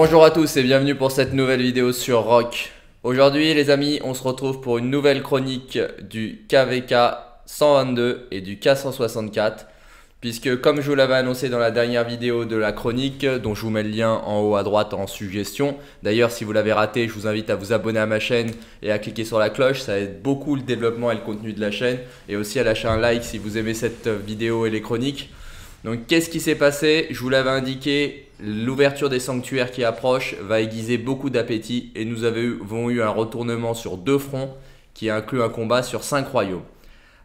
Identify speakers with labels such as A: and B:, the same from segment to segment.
A: Bonjour à tous et bienvenue pour cette nouvelle vidéo sur Rock. Aujourd'hui les amis, on se retrouve pour une nouvelle chronique du KVK 122 et du K164 puisque comme je vous l'avais annoncé dans la dernière vidéo de la chronique, dont je vous mets le lien en haut à droite en suggestion. D'ailleurs, si vous l'avez raté, je vous invite à vous abonner à ma chaîne et à cliquer sur la cloche, ça aide beaucoup le développement et le contenu de la chaîne. Et aussi à lâcher un like si vous aimez cette vidéo et les chroniques. Donc qu'est-ce qui s'est passé? Je vous l'avais indiqué, l'ouverture des sanctuaires qui approche va aiguiser beaucoup d'appétit et nous avons eu un retournement sur deux fronts qui inclut un combat sur cinq royaumes.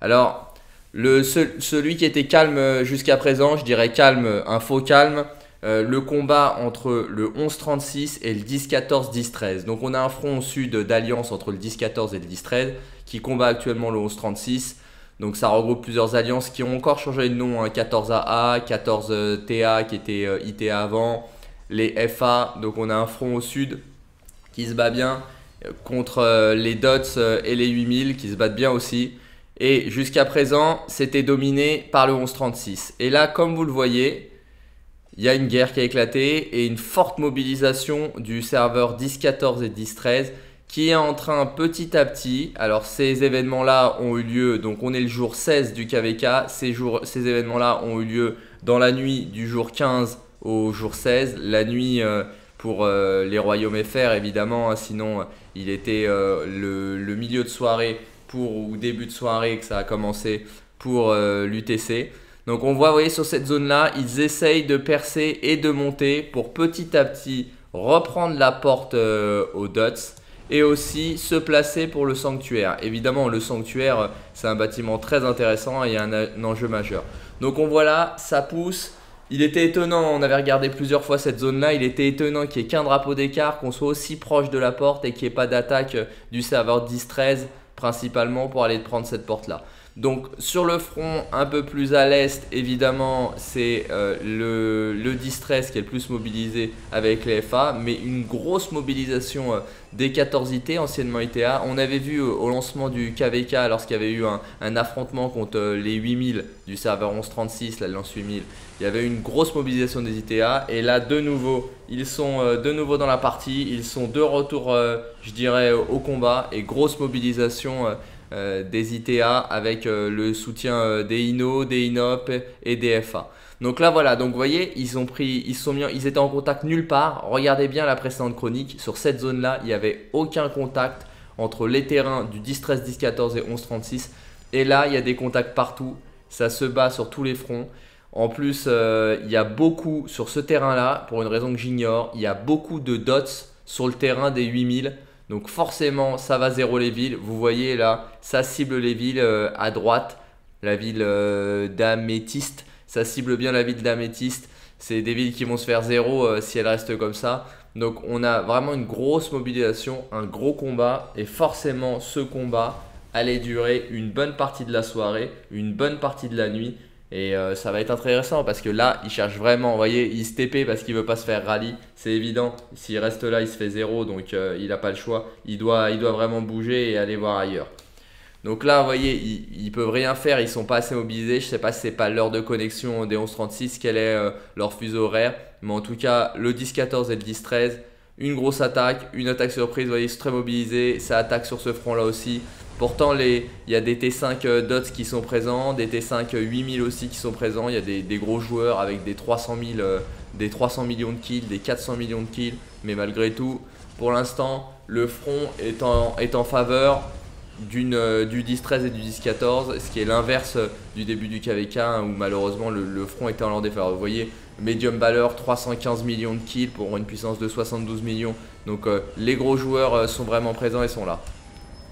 A: Alors, celui qui était calme jusqu'à présent, je dirais calme, un faux calme, euh, le combat entre le 11-36 et le 10-14, 10-13. Donc on a un front au sud d'alliance entre le 10-14 et le 10-13 qui combat actuellement le 11-36. Donc ça regroupe plusieurs alliances qui ont encore changé de nom, 14AA, 14TA qui était euh, ITA avant, les FA, donc on a un front au sud qui se bat bien euh, contre euh, les DOTS et les 8000 qui se battent bien aussi. Et jusqu'à présent, c'était dominé par le 1136. Et là, comme vous le voyez, il y a une guerre qui a éclaté et une forte mobilisation du serveur 10-14 et 10-13 qui est en train petit à petit, alors ces événements-là ont eu lieu, donc on est le jour 16 du KVK, ces, événements-là ont eu lieu dans la nuit du jour 15 au jour 16, la nuit euh, pour euh, les royaumes FR évidemment, hein, sinon euh, il était le, milieu de soirée pour, ou début de soirée que ça a commencé pour l'UTC. Donc on voit, vous voyez, sur cette zone-là, ils essayent de percer et de monter pour petit à petit reprendre la porte aux Dots et aussi se placer pour le sanctuaire. Évidemment, le sanctuaire, c'est un bâtiment très intéressant et un, enjeu majeur. Donc on voit là, ça pousse. Il était étonnant, on avait regardé plusieurs fois cette zone-là, il était étonnant qu'il n'y ait qu'un drapeau d'écart, qu'on soit aussi proche de la porte et qu'il n'y ait pas d'attaque du serveur 10-13 principalement pour aller prendre cette porte-là. Donc sur le front un peu plus à l'est, évidemment, c'est euh, le, distress qui est le plus mobilisé avec les FA, mais une grosse mobilisation euh, des 14 IT, anciennement ITA. On avait vu euh, au lancement du KVK, lorsqu'il y avait eu un, affrontement contre les 8000 du serveur 1136, la lance 8000, il y avait une grosse mobilisation des ITA. Et là, de nouveau, ils sont de nouveau dans la partie, ils sont de retour, je dirais, au combat, et grosse mobilisation des ITA avec euh, le soutien euh, des INO, des INOP et des FA. Donc là voilà, donc vous voyez, ils ont pris, ils sont mis, ils étaient en contact nulle part. Regardez bien la précédente chronique, sur cette zone-là, il n'y avait aucun contact entre les terrains du 10-13, 10-14 et 11-36. Et là, il y a des contacts partout, ça se bat sur tous les fronts. En plus, il y a beaucoup sur ce terrain-là, pour une raison que j'ignore, il y a beaucoup de dots sur le terrain des 8000. Donc forcément, ça va zéro les villes. Vous voyez là, ça cible les villes euh, à droite, la ville euh, d'Améthyste. Ça cible bien la ville d'Améthyste. C'est des villes qui vont se faire zéro euh, si elles restent comme ça. Donc on a vraiment une grosse mobilisation, un gros combat. Et forcément, ce combat allait durer une bonne partie de la soirée, une bonne partie de la nuit. Et euh, ça va être intéressant parce que là, il cherche vraiment. Vous voyez, il se TP parce qu'il veut pas se faire rallye. C'est évident. S'il reste là, il se fait zéro. Donc euh, il n'a pas le choix. Il doit, vraiment bouger et aller voir ailleurs. Donc là, vous voyez, ils, ne peuvent rien faire. Ils sont pas assez mobilisés. Je sais pas si c'est pas l'heure de connexion des 1136, quel est euh, leur fuseau horaire. Mais en tout cas, le 10-14 et le 10-13, une grosse attaque, une attaque surprise. Vous voyez, ils sont très mobilisés. Ça attaque sur ce front là aussi. Pourtant, il y a des T5 euh, DOTS qui sont présents, des T5 8000 euh, aussi qui sont présents. Il y a des, gros joueurs avec des 300, euh, des 300 millions de kills, des 400 millions de kills. Mais malgré tout, pour l'instant, le front est en, faveur du 10-13 et du 10-14, ce qui est l'inverse du début du KVK hein, où malheureusement le, front était en leur défaveur. Vous voyez, Medium Valeur, 315 millions de kills pour une puissance de 72 millions. Donc les gros joueurs sont vraiment présents et sont là.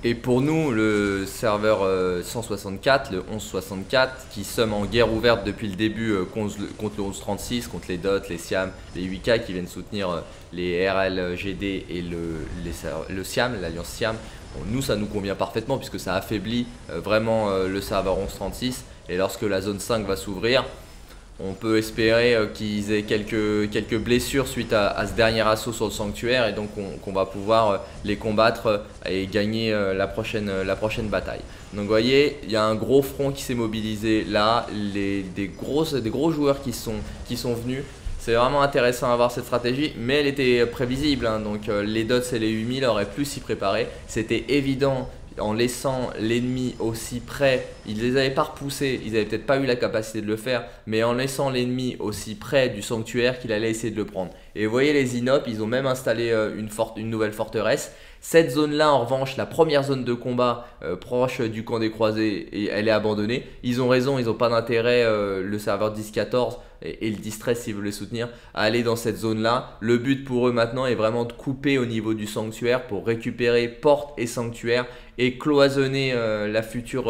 A: Et pour nous, le serveur 164, euh, le 1164, qui sommes en guerre ouverte depuis le début euh, contre le 1136, contre les DOT, les SIAM, les 8K qui viennent soutenir euh, les RLGD et le, le SIAM, l'alliance SIAM, nous ça nous convient parfaitement puisque ça affaiblit vraiment le serveur 1136 et lorsque la zone 5 va s'ouvrir, on peut espérer euh, qu'ils aient quelques, blessures suite à, ce dernier assaut sur le sanctuaire et donc qu'on va pouvoir euh, les combattre euh, et gagner la prochaine, bataille. Donc vous voyez, il y a un gros front qui s'est mobilisé là, des, gros joueurs qui sont, venus. C'est vraiment intéressant à voir cette stratégie, mais elle était prévisible. Hein. donc les dots et les 8000 auraient pu s'y préparer. C'était évident en laissant l'ennemi aussi près, ils les avaient pas repoussés, ils avaient peut-être pas eu la capacité de le faire, mais en laissant l'ennemi aussi près du sanctuaire qu'il allait essayer de le prendre. Et vous voyez les Inop, ils ont même installé euh, une, une nouvelle forteresse. Cette zone-là, en revanche, la première zone de combat euh, proche du camp des croisés, et elle est abandonnée. Ils ont raison, ils n'ont pas d'intérêt, euh, le serveur 10-14 et, le distress s'ils veulent les soutenir, à aller dans cette zone-là. Le but pour eux maintenant est vraiment de couper au niveau du sanctuaire pour récupérer porte et sanctuaire et cloisonner euh, la future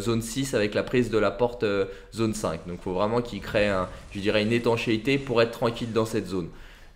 A: zone 6 avec la prise de la porte zone 5. Donc il faut vraiment qu'ils créent, je dirais, une étanchéité pour être tranquille dans cette zone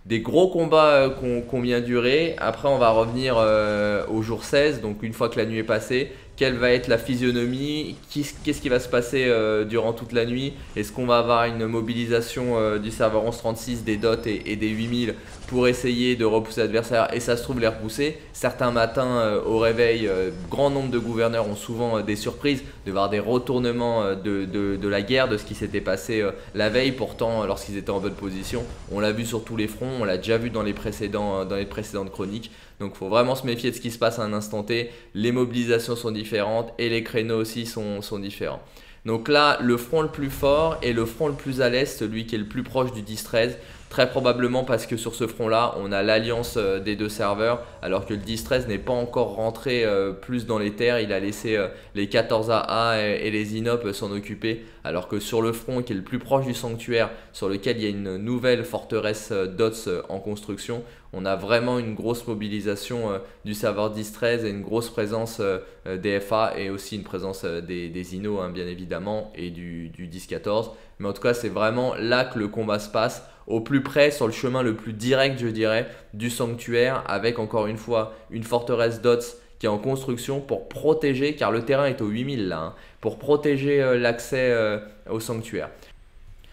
A: des gros combats euh, qu'on vient durer. Après, on va revenir euh, au jour 16, donc une fois que la nuit est passée quelle va être la physionomie, qu'est-ce qui va se passer euh, durant toute la nuit, est-ce qu'on va avoir une mobilisation euh, du serveur 1136, des dots et, des 8000 pour essayer de repousser l'adversaire et ça se trouve les repousser? Certains matins euh, au réveil, grand nombre de gouverneurs ont souvent des surprises de voir des retournements de, la guerre, de ce qui s'était passé la veille, pourtant lorsqu'ils étaient en bonne position. On l'a vu sur tous les fronts, on l'a déjà vu dans les précédentes chroniques. Donc il faut vraiment se méfier de ce qui se passe à un instant T. Les mobilisations sont différentes et les créneaux aussi sont, sont différents. Donc là, le front le plus fort et le front le plus à l'est, celui qui est le plus proche du 10-13. Très probablement parce que sur ce front-là, on a l'alliance euh, des deux serveurs, alors que le 10-13 n'est pas encore rentré euh, plus dans les terres. Il a laissé euh, les 14AA et les Inop s'en occuper, alors que sur le front qui est le plus proche du sanctuaire, sur lequel il y a une nouvelle forteresse DOTS en construction, on a vraiment une grosse mobilisation du serveur 10-13 et une grosse présence des FA et aussi une présence des, des INO, hein, bien évidemment, et du, du 10-14. Mais en tout cas, c'est vraiment là que le combat se passe au plus près, sur le chemin le plus direct, je dirais, du sanctuaire, avec encore une fois une forteresse d'Ots qui est en construction pour protéger, car le terrain est au 8000 là, hein, pour protéger euh, l'accès euh, au sanctuaire.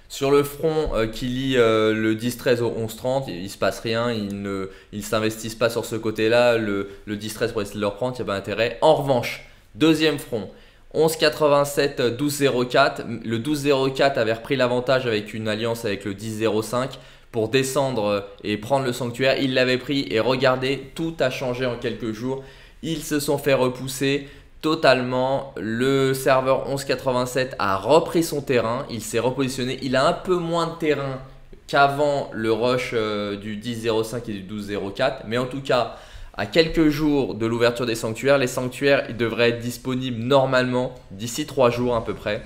A: Sur le front euh, qui lie le 10-13 au 11-30, il ne se passe rien, ils ne s'investissent pas sur ce côté-là, le, le 10-13 pour essayer de le reprendre, il n'y a pas d'intérêt. En revanche, deuxième front, 11,87, 12,04. Le 12,04 avait repris l'avantage avec une alliance avec le 10,05 pour descendre et prendre le sanctuaire. Il l'avait pris et regardez, tout a changé en quelques jours. Ils se sont fait repousser totalement. Le serveur 1187 a repris son terrain. Il s'est repositionné. Il a un peu moins de terrain qu'avant le rush euh, du 10.05 et du 12.04. Mais en tout cas, à quelques jours de l'ouverture des sanctuaires. Les sanctuaires devraient être disponibles normalement d'ici 3 jours à peu près.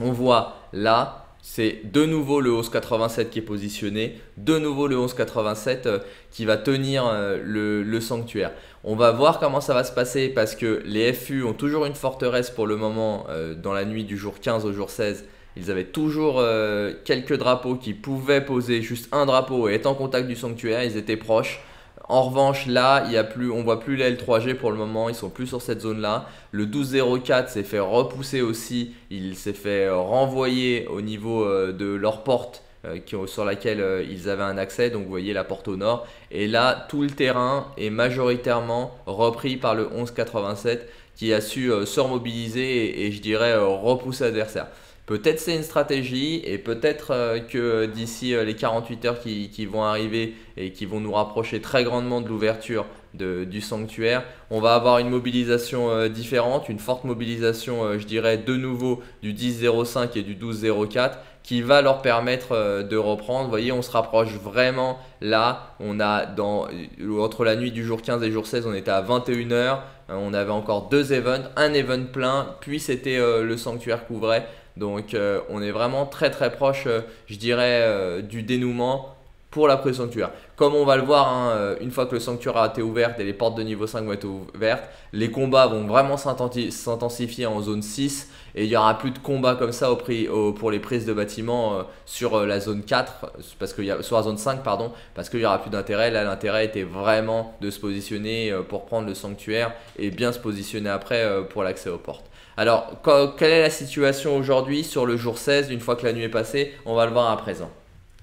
A: On voit là, c'est de nouveau le 1187 qui est positionné, de nouveau le 1187 euh, qui va tenir euh, le, sanctuaire. On va voir comment ça va se passer parce que les FU ont toujours une forteresse pour le moment euh, dans la nuit du jour 15 au jour 16. Ils avaient toujours quelques drapeaux qui pouvaient poser juste un drapeau et être en contact du sanctuaire. Ils étaient proches. En revanche, là, il y a plus, on voit plus les L3G pour le moment, ils sont plus sur cette zone-là. Le 1204 s'est fait repousser aussi, il s'est fait renvoyer au niveau euh, de leur porte euh, sur laquelle euh, ils avaient un accès, donc vous voyez la porte au nord. Et là, tout le terrain est majoritairement repris par le 1187 qui a su se remobiliser et je dirais repousser l'adversaire. Peut-être c'est une stratégie et peut-être euh, que d'ici euh, les 48 heures qui, vont arriver et qui vont nous rapprocher très grandement de l'ouverture du sanctuaire, on va avoir une mobilisation euh, différente, une forte mobilisation, je dirais, de nouveau du 10.05 et du 12.04 qui va leur permettre de reprendre. Vous voyez, on se rapproche vraiment là. On a dans, entre la nuit du jour 15 et jour 16, on était à 21h. On avait encore deux events, un event plein, puis c'était le sanctuaire couvrait. Donc euh, on est vraiment très très proche, euh, je dirais, euh, du dénouement pour la sanctuaire. Comme on va le voir, hein, une fois que le sanctuaire a été ouvert et les portes de niveau 5 vont être ouvertes, les combats vont vraiment s'intensifier en zone 6 et il n'y aura plus de combats comme ça pour les prises de bâtiments sur la zone 4, parce que sur la zone 5, pardon, parce qu'il n'y aura plus d'intérêt. Là, l'intérêt était vraiment de se positionner pour prendre le sanctuaire et bien se positionner après pour l'accès aux portes. Alors, quelle est la situation aujourd'hui sur le jour 16, une fois que la nuit est passée? On va le voir à présent.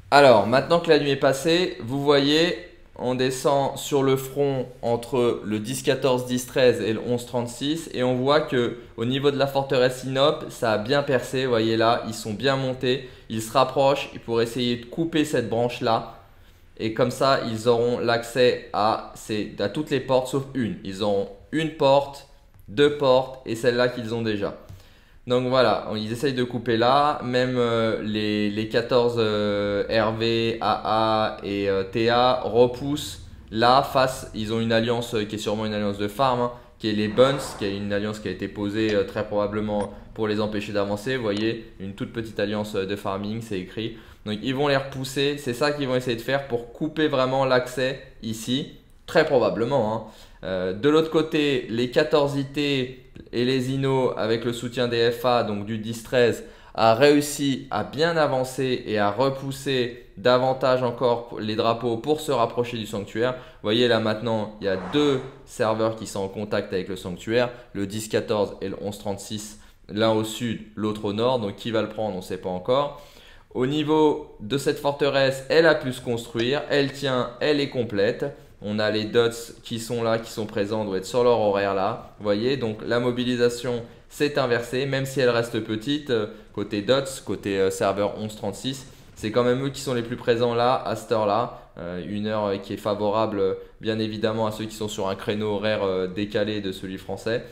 A: Alors, maintenant que la nuit est passée, vous voyez, on descend sur le front entre le 10-14, 10-13 et le 11-36 et on voit que au niveau de la forteresse Sinop, ça a bien percé, vous voyez là, ils sont bien montés, ils se rapprochent pour essayer de couper cette branche là et comme ça, ils auront l'accès à, à toutes les portes sauf une. Ils auront une porte, deux portes et celle-là qu'ils ont déjà. Donc voilà, ils essayent de couper là. Même euh, les, les, 14 euh, RV, AA et euh, TA repoussent là face. Ils ont une alliance qui est sûrement une alliance de farm, hein, qui est les Buns, qui est une alliance qui a été posée très probablement pour les empêcher d'avancer. Vous voyez, une toute petite alliance de farming, c'est écrit. Donc ils vont les repousser. C'est ça qu'ils vont essayer de faire pour couper vraiment l'accès ici. Très probablement. Hein. Euh, de l'autre côté, les 14 IT et les INO avec le soutien des FA, donc du 10-13, a réussi à bien avancer et à repousser davantage encore les drapeaux pour se rapprocher du sanctuaire. Vous voyez là maintenant, il y a deux serveurs qui sont en contact avec le sanctuaire, le 10-14 et le 11-36, l'un au sud, l'autre au nord. Donc qui va le prendre, on ne sait pas encore. Au niveau de cette forteresse, elle a pu se construire, elle tient, elle est complète. On a les dots qui sont là, qui sont présents, doivent être sur leur horaire là. Vous voyez, donc la mobilisation s'est inversée, même si elle reste petite. Euh, côté dots, côté euh, serveur 1136, c'est quand même eux qui sont les plus présents là, à cette heure-là. Euh, une heure qui est favorable, bien évidemment, à ceux qui sont sur un créneau horaire décalé de celui français.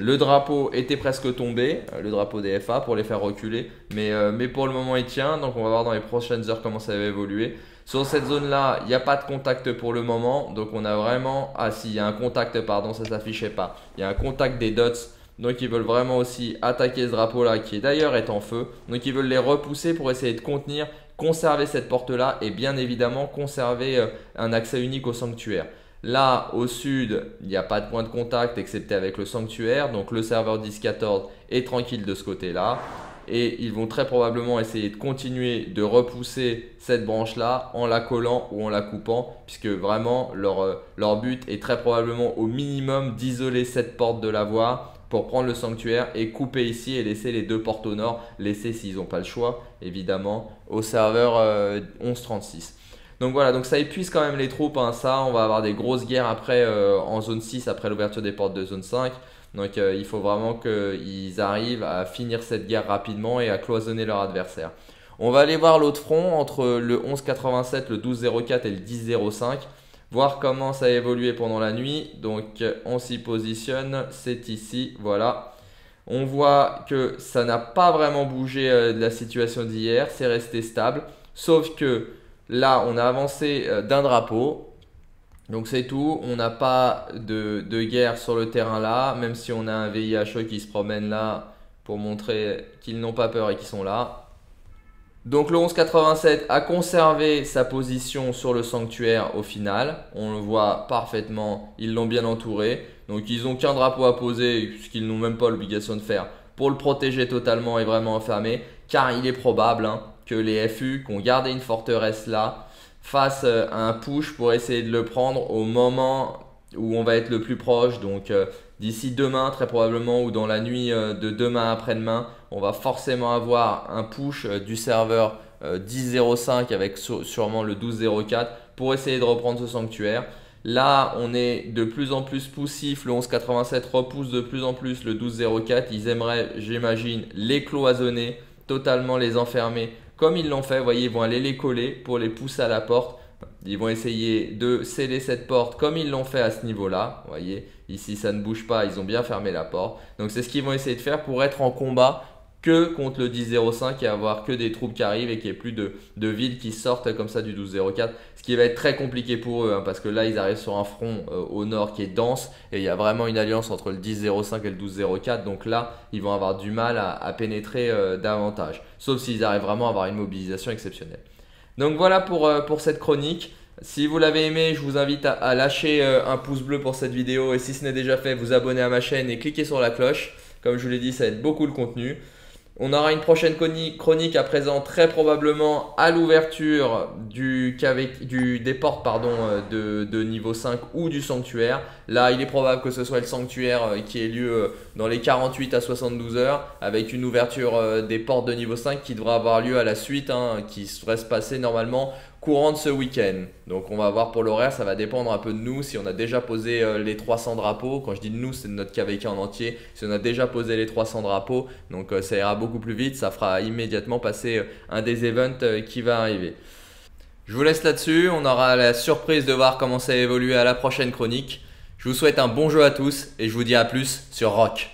A: Le drapeau était presque tombé, le drapeau des FA, pour les faire reculer. Mais, mais pour le moment, il tient. Donc, on va voir dans les prochaines heures comment ça va évoluer. Sur cette zone-là, il n'y a pas de contact pour le moment. Donc on a vraiment... Ah si, il y a un contact, pardon, ça ne s'affichait pas. Il y a un contact des dots. Donc ils veulent vraiment aussi attaquer ce drapeau-là qui d'ailleurs est en feu. Donc ils veulent les repousser pour essayer de contenir, conserver cette porte-là et bien évidemment conserver euh, un accès unique au sanctuaire. Là, au sud, il n'y a pas de point de contact excepté avec le sanctuaire. Donc le serveur 10-14 est tranquille de ce côté-là et ils vont très probablement essayer de continuer de repousser cette branche là en la collant ou en la coupant puisque vraiment leur, euh, leur but est très probablement au minimum d'isoler cette porte de la voie pour prendre le sanctuaire et couper ici et laisser les deux portes au nord, laisser s'ils n'ont pas le choix évidemment au serveur 1136. Euh, donc voilà, donc ça épuise quand même les troupes, hein. ça on va avoir des grosses guerres après euh, en zone 6 après l'ouverture des portes de zone 5. Donc euh, il faut vraiment qu'ils arrivent à finir cette guerre rapidement et à cloisonner leur adversaire. On va aller voir l'autre front entre le 11,87, le 12,04 et le 10,05. Voir comment ça a évolué pendant la nuit. Donc on s'y positionne, c'est ici, voilà. On voit que ça n'a pas vraiment bougé euh, de la situation d'hier, c'est resté stable. Sauf que là, on a avancé euh, d'un drapeau. Donc c'est tout, on n'a pas de, guerre sur le terrain là, même si on a un VIHE qui se promène là pour montrer qu'ils n'ont pas peur et qu'ils sont là. Donc le 1187 a conservé sa position sur le sanctuaire au final, on le voit parfaitement, ils l'ont bien entouré. Donc ils n'ont qu'un drapeau à poser, qu'ils n'ont même pas l'obligation de faire, pour le protéger totalement et vraiment enfermer, car il est probable hein, que les FU qui ont gardé une forteresse là, face euh, à un push pour essayer de le prendre au moment où on va être le plus proche. Donc euh, d'ici demain très probablement ou dans la nuit euh, de demain après-demain, on va forcément avoir un push du serveur 10.05 avec sûrement le 12.04 pour essayer de reprendre ce sanctuaire. Là, on est de plus en plus poussif. Le 11.87 repousse de plus en plus le 12.04. Ils aimeraient, j'imagine, les cloisonner, totalement les enfermer comme ils l'ont fait, vous voyez, ils vont aller les coller pour les pousser à la porte. Ils vont essayer de sceller cette porte comme ils l'ont fait à ce niveau-là. Vous voyez, ici ça ne bouge pas, ils ont bien fermé la porte. Donc c'est ce qu'ils vont essayer de faire pour être en combat que contre le 10-05 et avoir que des troupes qui arrivent et qu'il n'y ait plus de, villes qui sortent comme ça du 12-04. Ce qui va être très compliqué pour eux hein, parce que là ils arrivent sur un front euh, au nord qui est dense et il y a vraiment une alliance entre le 10-05 et le 12-04. Donc là ils vont avoir du mal à, pénétrer euh, davantage. Sauf s'ils arrivent vraiment à avoir une mobilisation exceptionnelle. Donc voilà pour, euh, pour cette chronique. Si vous l'avez aimé, je vous invite à, lâcher un pouce bleu pour cette vidéo et si ce n'est déjà fait, vous abonner à ma chaîne et cliquez sur la cloche. Comme je vous l'ai dit, ça aide beaucoup le contenu. On aura une prochaine chronique à présent très probablement à l'ouverture du, du, des portes pardon, euh, de, niveau 5 ou du sanctuaire. Là, il est probable que ce soit le sanctuaire euh, qui ait lieu euh, dans les 48 à 72 heures avec une ouverture des portes de niveau 5 qui devra avoir lieu à la suite, hein, qui devrait se passer normalement courant de ce week-end. Donc on va voir pour l'horaire, ça va dépendre un peu de nous. Si on a déjà posé euh, les 300 drapeaux, quand je dis nous, c'est notre KVK en entier. Si on a déjà posé les 300 drapeaux, donc euh, ça ira beaucoup plus vite. Ça fera immédiatement passer euh, un des events qui va arriver. Je vous laisse là-dessus. On aura la surprise de voir comment ça évolue à la prochaine chronique. Je vous souhaite un bon jeu à tous et je vous dis à plus sur Rock.